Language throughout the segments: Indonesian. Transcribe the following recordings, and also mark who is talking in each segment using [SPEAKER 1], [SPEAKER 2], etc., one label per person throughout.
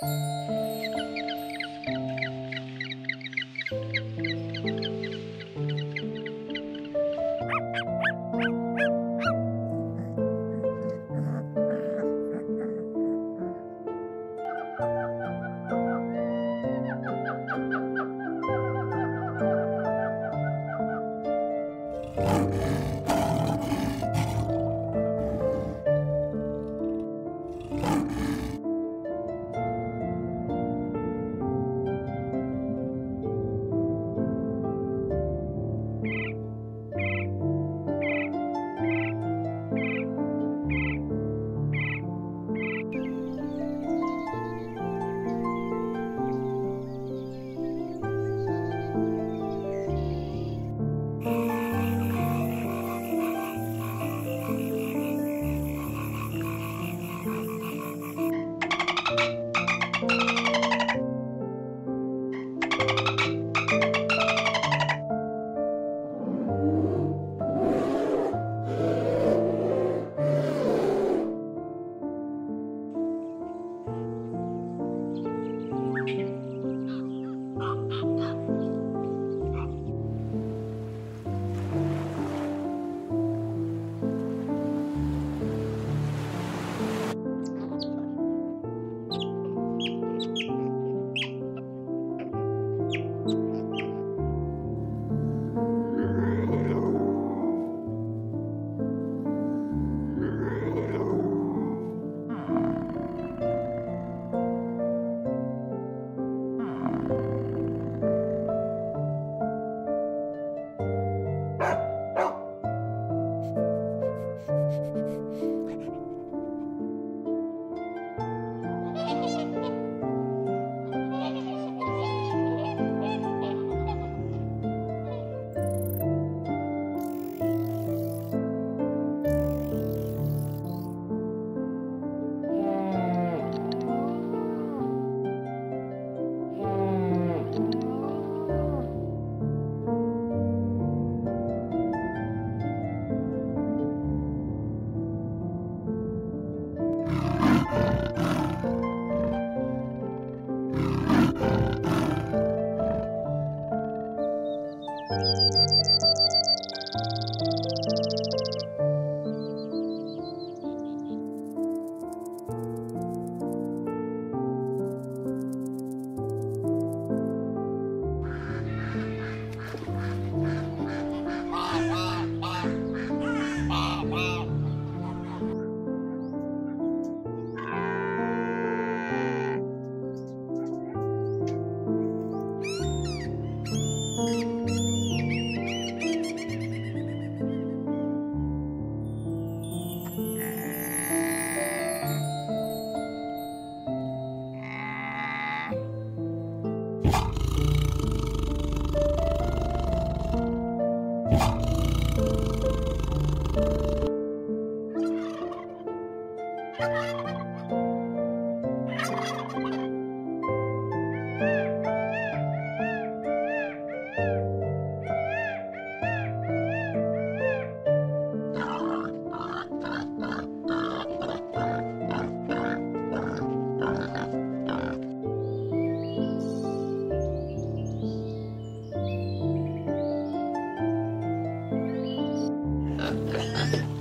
[SPEAKER 1] Thank you. ハハハ。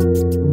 [SPEAKER 1] you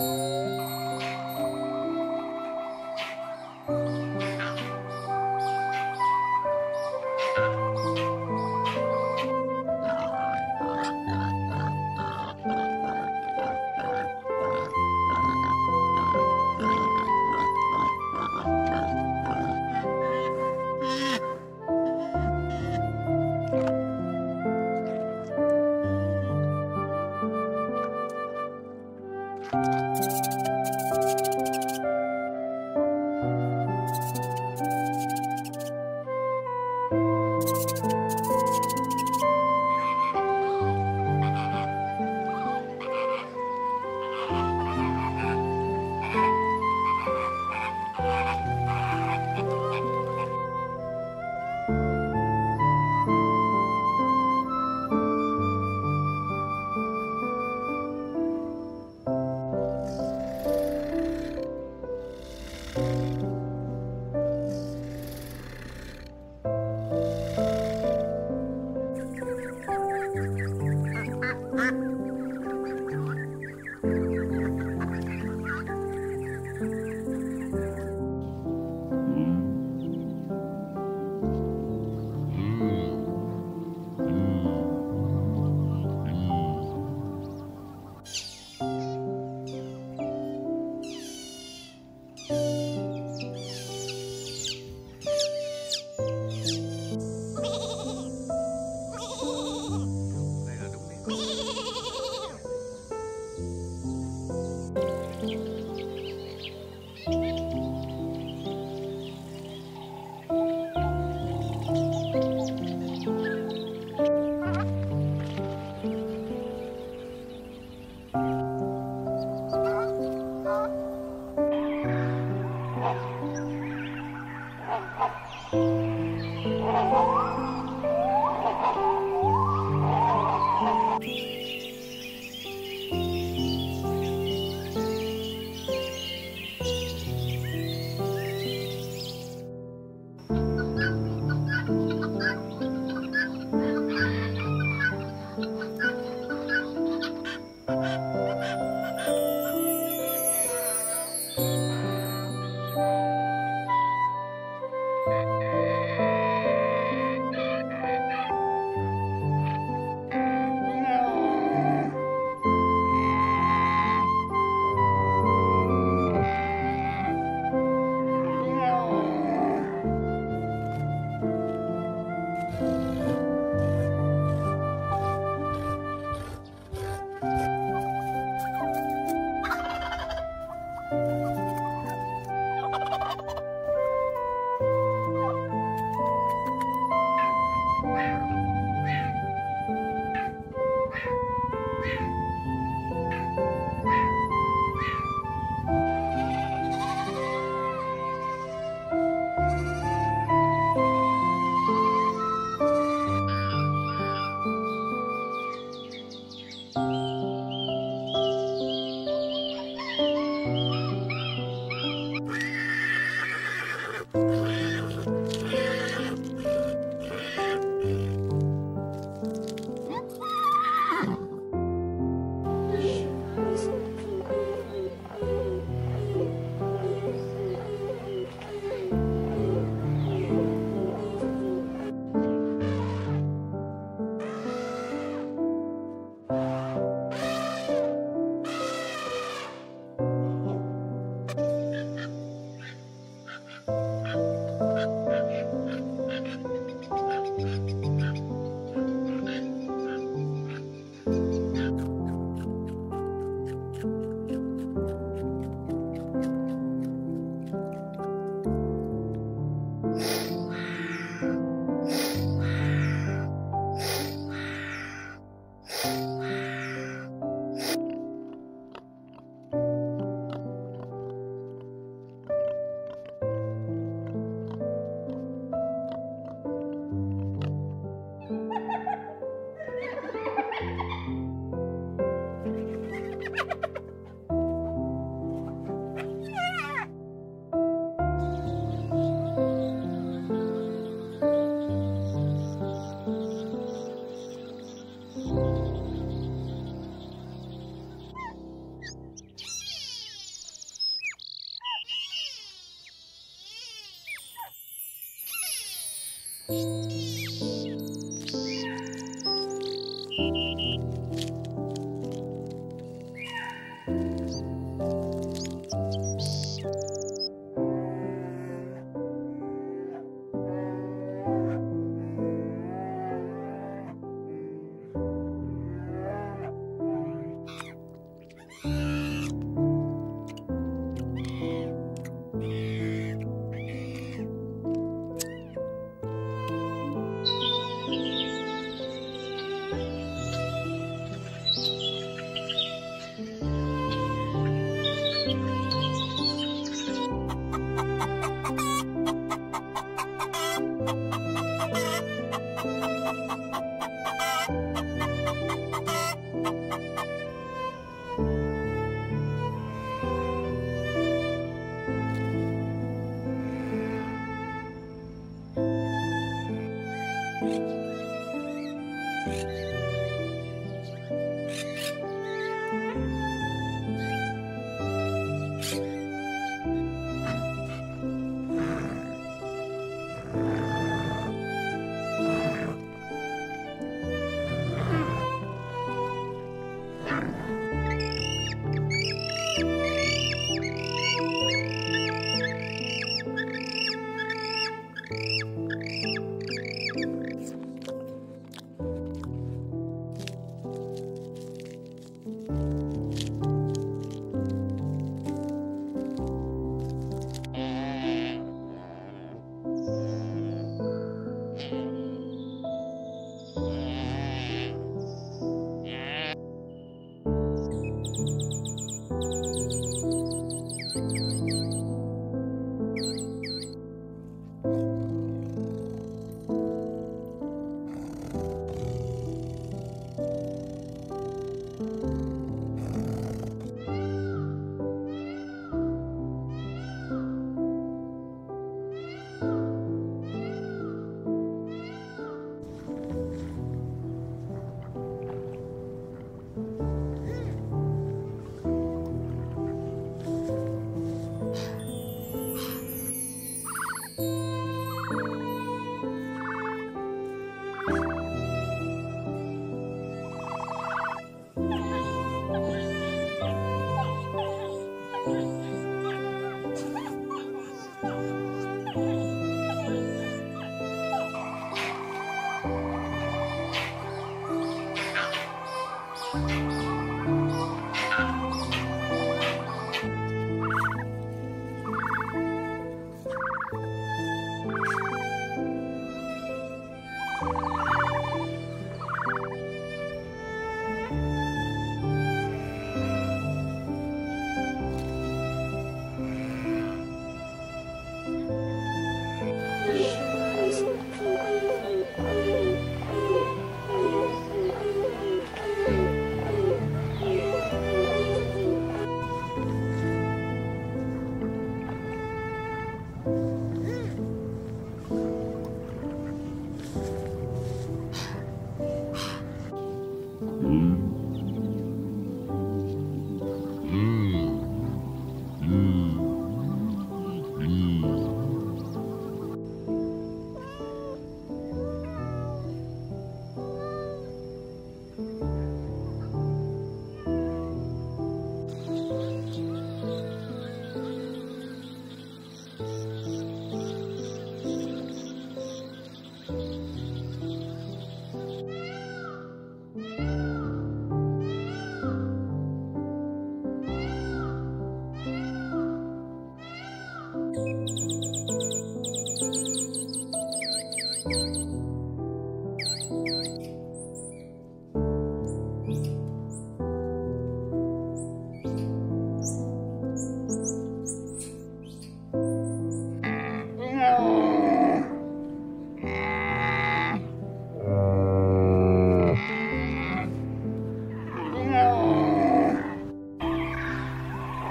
[SPEAKER 1] Thank you.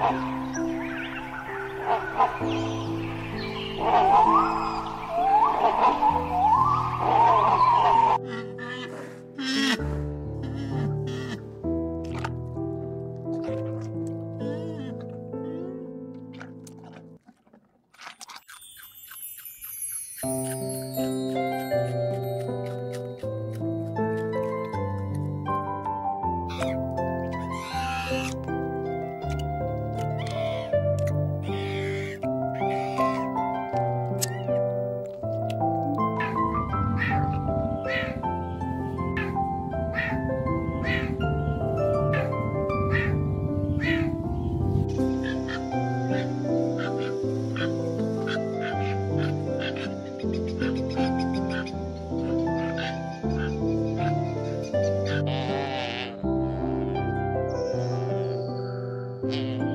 [SPEAKER 1] Thank you. Mm-hmm.